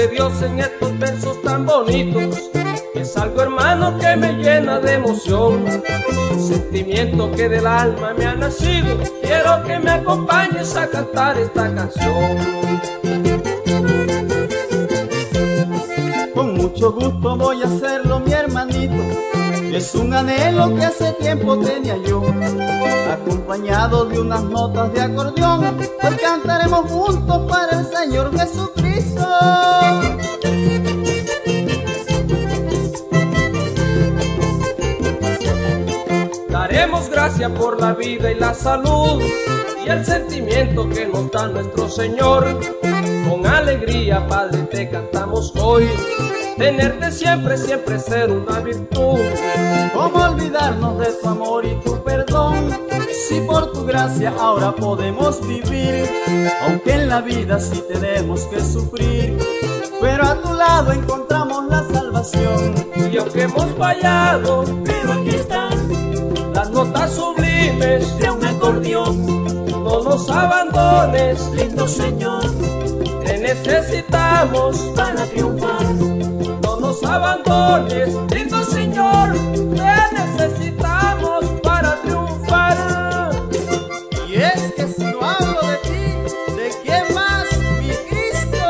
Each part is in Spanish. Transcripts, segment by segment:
de Dios en estos versos tan bonitos. Es algo hermano que me llena de emoción, sentimiento que del alma me ha nacido. Quiero que me acompañes a cantar esta canción. Con mucho gusto voy a hacerlo mi hermanito, es un anhelo que hace tiempo tenía yo, acompañado de unas notas de acordeón, hoy cantaremos juntos para el Señor Jesucristo. Gracias por la vida y la salud y el sentimiento que nos da nuestro Señor. Con alegría, Padre, te cantamos hoy. Tenerte siempre, siempre ser una virtud. ¿Cómo olvidarnos de tu amor y tu perdón? Si por tu gracia ahora podemos vivir, aunque en la vida sí tenemos que sufrir, pero a tu lado encontramos la salvación. Y aunque hemos fallado, pero abandones, lindo Señor, te necesitamos para triunfar. No nos abandones, lindo Señor, te necesitamos para triunfar. Y es que si no hablo de ti, ¿de quién más, mi Cristo?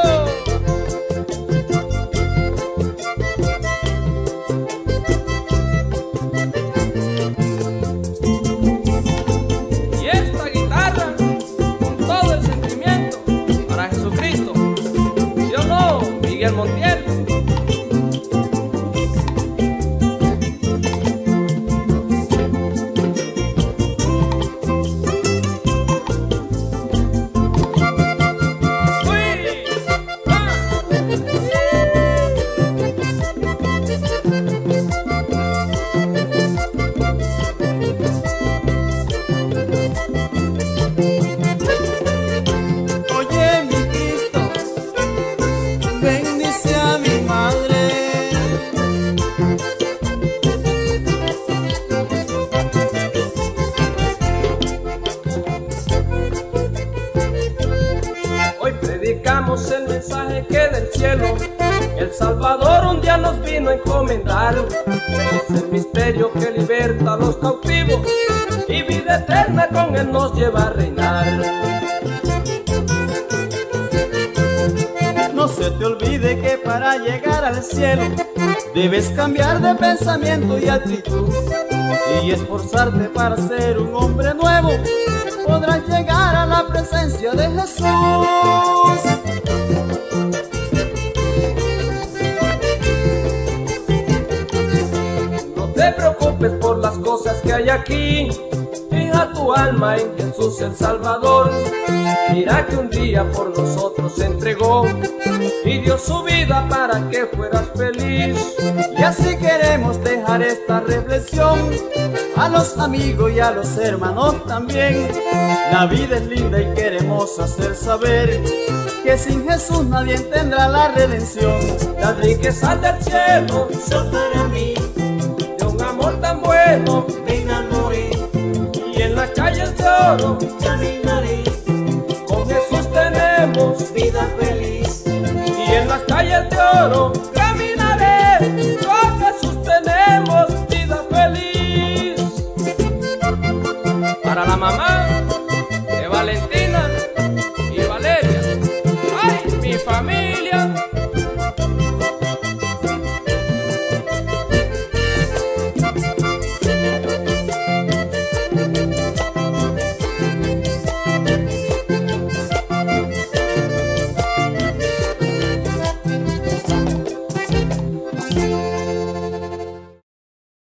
Mensaje que del cielo el Salvador un día nos vino a encomendar. Es el misterio que liberta a los cautivos y vida eterna con él nos lleva a reinar. No se te olvide que para llegar al cielo debes cambiar de pensamiento y actitud y esforzarte para ser un hombre nuevo. Podrás llegar a la presencia de Jesús. Por las cosas que hay aquí. Fija tu alma en Jesús el Salvador. Mira que un día por nosotros se entregó y dio su vida para que fueras feliz. Y así queremos dejar esta reflexión a los amigos y a los hermanos también. La vida es linda y queremos hacer saber que sin Jesús nadie tendrá la redención. Las riquezas del cielo Son para mí, caminaré, con Jesús tenemos vida feliz. y en las calles de oro caminaré. Con Jesús tenemos vida feliz. Para la mamá